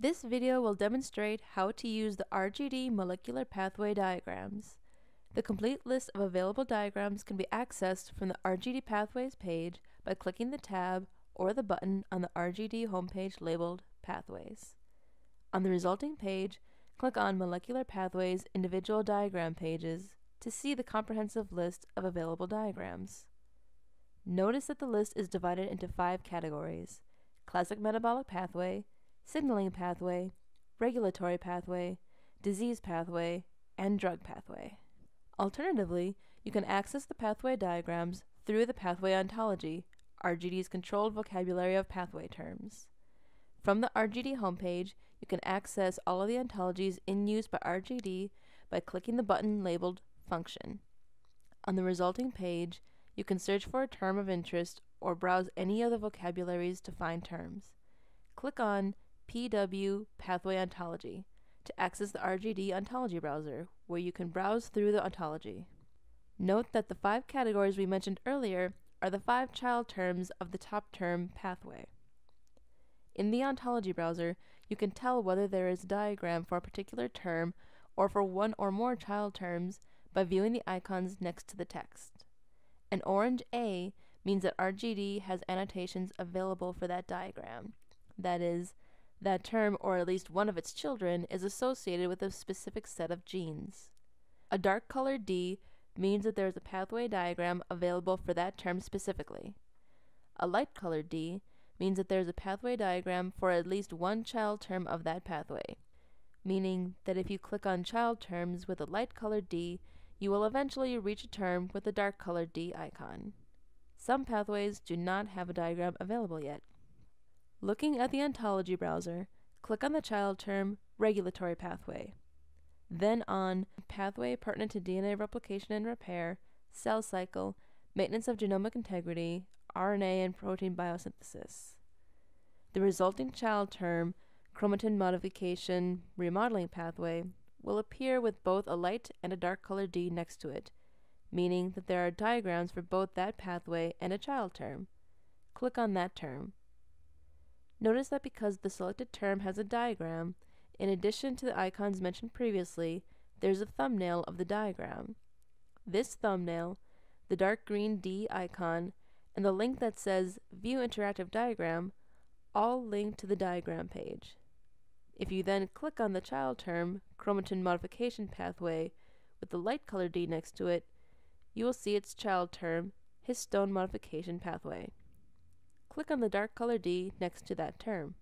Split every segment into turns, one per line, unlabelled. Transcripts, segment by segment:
This video will demonstrate how to use the RGD molecular pathway diagrams. The complete list of available diagrams can be accessed from the RGD Pathways page by clicking the tab or the button on the RGD homepage labeled Pathways. On the resulting page, click on Molecular Pathways individual diagram pages to see the comprehensive list of available diagrams. Notice that the list is divided into five categories classic metabolic pathway, signaling pathway, regulatory pathway, disease pathway, and drug pathway. Alternatively, you can access the pathway diagrams through the Pathway Ontology, RGD's controlled vocabulary of pathway terms. From the RGD homepage, you can access all of the ontologies in use by RGD by clicking the button labeled Function. On the resulting page, you can search for a term of interest or browse any of the vocabularies to find terms. Click on PW Pathway Ontology to access the RGD Ontology Browser, where you can browse through the ontology. Note that the five categories we mentioned earlier are the five child terms of the top term pathway. In the ontology browser, you can tell whether there is a diagram for a particular term or for one or more child terms by viewing the icons next to the text. An orange A means that RGD has annotations available for that diagram. That is, that term or at least one of its children is associated with a specific set of genes. A dark colored D means that there is a pathway diagram available for that term specifically. A light colored D means that there is a pathway diagram for at least one child term of that pathway, meaning that if you click on child terms with a light colored D, you will eventually reach a term with a dark colored D icon. Some pathways do not have a diagram available yet. Looking at the ontology browser, click on the child term regulatory pathway, then on pathway pertinent to DNA replication and repair, cell cycle, maintenance of genomic integrity, RNA and protein biosynthesis. The resulting child term, chromatin modification remodeling pathway, will appear with both a light and a dark colored D next to it, meaning that there are diagrams for both that pathway and a child term. Click on that term. Notice that because the selected term has a diagram, in addition to the icons mentioned previously, there's a thumbnail of the diagram. This thumbnail, the dark green D icon, and the link that says View Interactive Diagram all link to the diagram page. If you then click on the child term, chromatin modification pathway, with the light color D next to it, you will see its child term, histone modification pathway. Click on the dark color D next to that term.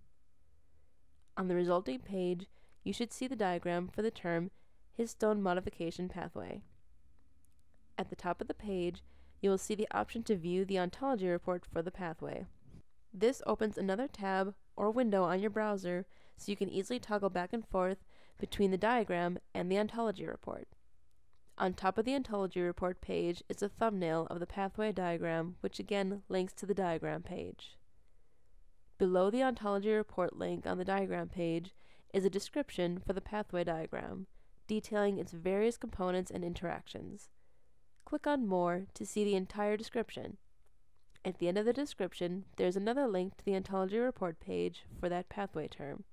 On the resulting page, you should see the diagram for the term histone modification pathway. At the top of the page, you will see the option to view the ontology report for the pathway. This opens another tab or window on your browser so you can easily toggle back and forth between the diagram and the ontology report. On top of the ontology report page is a thumbnail of the pathway diagram which again links to the diagram page. Below the ontology report link on the diagram page is a description for the pathway diagram, detailing its various components and interactions. Click on More to see the entire description. At the end of the description, there is another link to the ontology report page for that pathway term.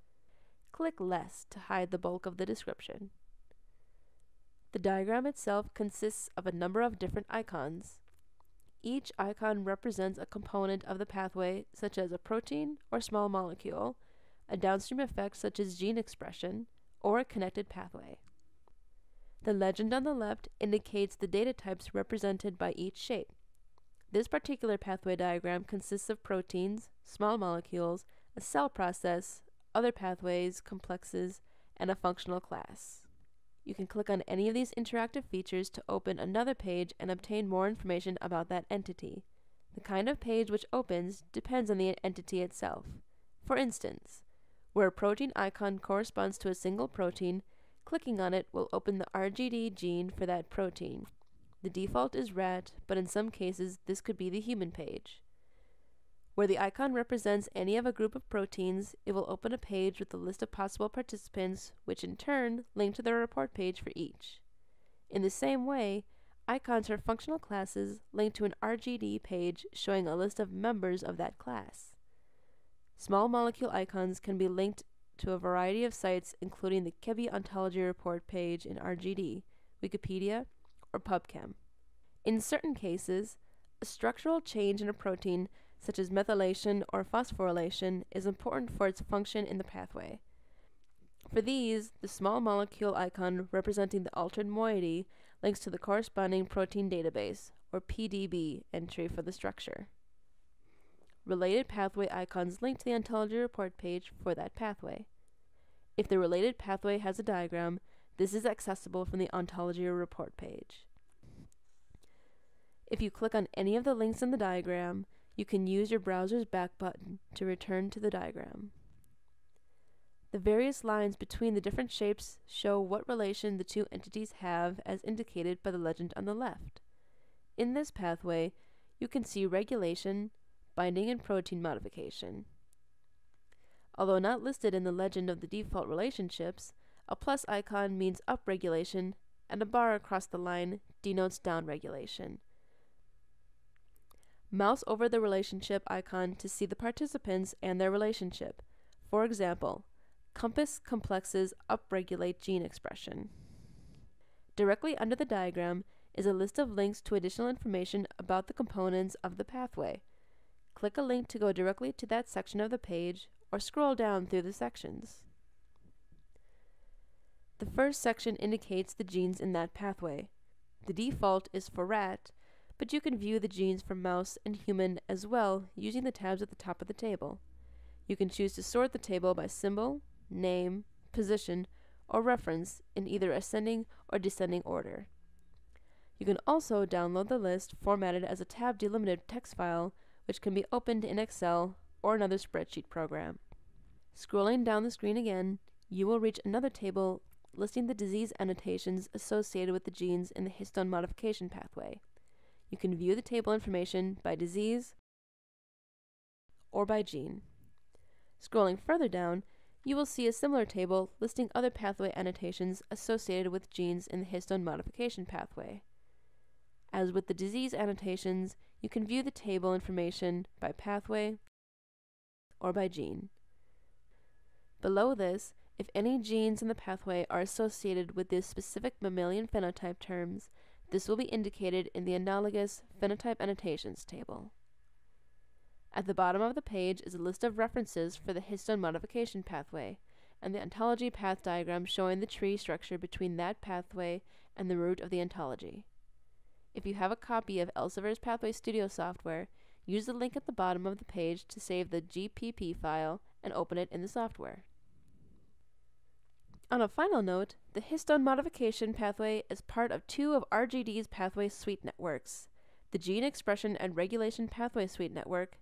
Click Less to hide the bulk of the description. The diagram itself consists of a number of different icons. Each icon represents a component of the pathway, such as a protein or small molecule, a downstream effect such as gene expression, or a connected pathway. The legend on the left indicates the data types represented by each shape. This particular pathway diagram consists of proteins, small molecules, a cell process, other pathways, complexes, and a functional class. You can click on any of these interactive features to open another page and obtain more information about that entity. The kind of page which opens depends on the entity itself. For instance, where a protein icon corresponds to a single protein, clicking on it will open the RGD gene for that protein. The default is rat, but in some cases this could be the human page. Where the icon represents any of a group of proteins, it will open a page with a list of possible participants, which in turn link to the report page for each. In the same way, icons for functional classes link to an RGD page showing a list of members of that class. Small molecule icons can be linked to a variety of sites including the ChEBI Ontology Report page in RGD, Wikipedia, or PubChem. In certain cases, a structural change in a protein, such as methylation or phosphorylation, is important for its function in the pathway. For these, the small molecule icon representing the altered moiety links to the corresponding protein database, or PDB, entry for the structure. Related pathway icons link to the ontology report page for that pathway. If the related pathway has a diagram, this is accessible from the ontology report page. If you click on any of the links in the diagram, you can use your browser's back button to return to the diagram. The various lines between the different shapes show what relation the two entities have as indicated by the legend on the left. In this pathway, you can see regulation, binding and protein modification. Although not listed in the legend of the default relationships, a plus icon means upregulation and a bar across the line denotes downregulation. Mouse over the relationship icon to see the participants and their relationship. For example, compass complexes upregulate gene expression. Directly under the diagram is a list of links to additional information about the components of the pathway. Click a link to go directly to that section of the page or scroll down through the sections. The first section indicates the genes in that pathway. The default is for rat, but you can view the genes for mouse and human as well using the tabs at the top of the table. You can choose to sort the table by symbol, name, position, or reference in either ascending or descending order. You can also download the list formatted as a tab delimited text file which can be opened in Excel or another spreadsheet program. Scrolling down the screen again, you will reach another table listing the disease annotations associated with the genes in the histone modification pathway. You can view the table information by disease or by gene. Scrolling further down, you will see a similar table listing other pathway annotations associated with genes in the histone modification pathway. As with the disease annotations, you can view the table information by pathway or by gene. Below this, if any genes in the pathway are associated with the specific mammalian phenotype terms, this will be indicated in the analogous phenotype annotations table. At the bottom of the page is a list of references for the histone modification pathway, and the ontology path diagram showing the tree structure between that pathway and the root of the ontology. If you have a copy of Elsevier's Pathway Studio software, use the link at the bottom of the page to save the GPP file and open it in the software. On a final note, the histone modification pathway is part of two of RGD's pathway suite networks, the Gene Expression and Regulation Pathway Suite Network,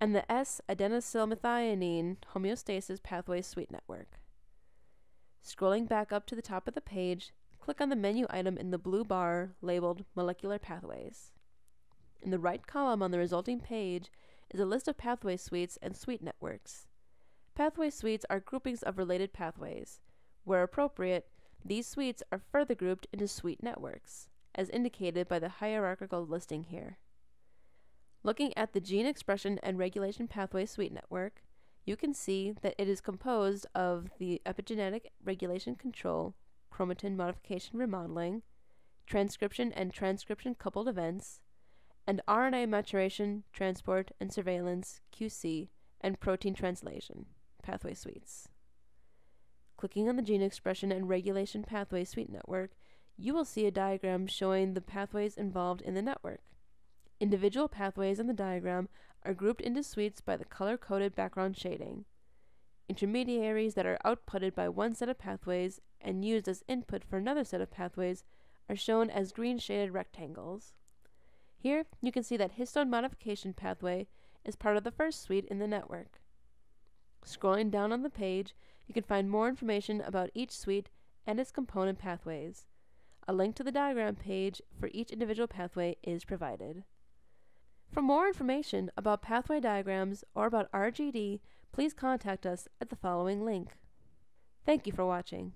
and the S-adenosylmethionine homeostasis pathway suite network. Scrolling back up to the top of the page, click on the menu item in the blue bar labeled Molecular Pathways. In the right column on the resulting page is a list of pathway suites and suite networks. Pathway suites are groupings of related pathways. Where appropriate, these suites are further grouped into suite networks, as indicated by the hierarchical listing here. Looking at the Gene Expression and Regulation Pathway Suite Network, you can see that it is composed of the epigenetic regulation control chromatin modification remodeling, transcription and transcription coupled events, and RNA maturation, transport, and surveillance, QC, and protein translation, pathway suites. Clicking on the gene expression and regulation pathway suite network, you will see a diagram showing the pathways involved in the network. Individual pathways in the diagram are grouped into suites by the color-coded background shading. Intermediaries that are outputted by one set of pathways and used as input for another set of pathways are shown as green shaded rectangles. Here, you can see that histone modification pathway is part of the first suite in the network. Scrolling down on the page, you can find more information about each suite and its component pathways. A link to the diagram page for each individual pathway is provided. For more information about pathway diagrams or about RGD, please contact us at the following link. Thank you for watching.